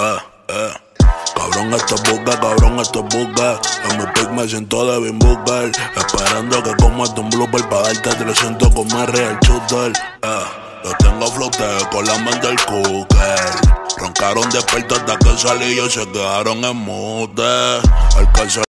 Eh, eh. Cabrón, esto es buga, cabrón, esto es buga. En mi pick me siento de bien Booker. Esperando que coma un blooper para darte 300 como real shooter. Eh, yo tengo flote con la mente del cooker. Roncaron despierto hasta que salí, yo se quedaron en mute. Alcanzar